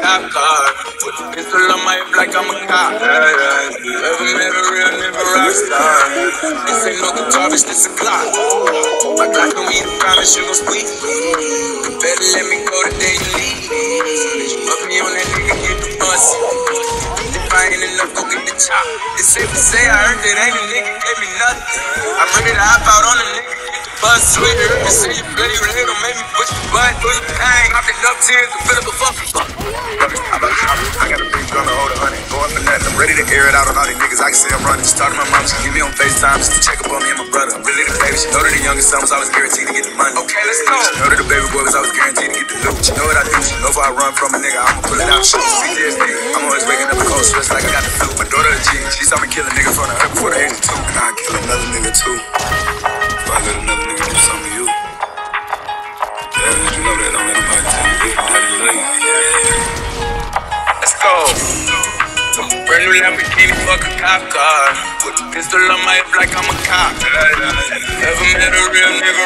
cop car. With a pistol on my like I'm a cop. Yeah. Met a real? This ain't no a. My you gon' squeeze me. You better let me go the day you leave me. Me on that nigga, get the. If I ain't enough, go get the chop. Say I heard that ain't a nigga gave me nothing. I'm ready to hop out on a nigga, bus. Sweet, heard me say you bloody don't make me push the button. I ain't dropped enough tears to fill up a fucking bucket. I got a big gun to hold a hundred. Go up and nothing. I'm ready to air it out on all these niggas. I can say I'm running. Just talk to my mom. She give me on FaceTime just to check up on me and my brother. I'm really the baby. She know that the youngest son was always guaranteed to get the money. Okay, let's go. She know that the baby boy was always guaranteed to get the loot. She know what I do. She know if I run from a nigga, I'ma pull it out. Shoot PTSD. I'm always waking up a cold sweats like I got the flu. My daughter a G. She saw me kill a nigga front of her before the age of two. And I'll kill another nigga too. I let another nigga do something to you. Go. Brand new Lamborghini, fucking cop car. A pistol on my hip like I'm a cop. Ever met a real nigga?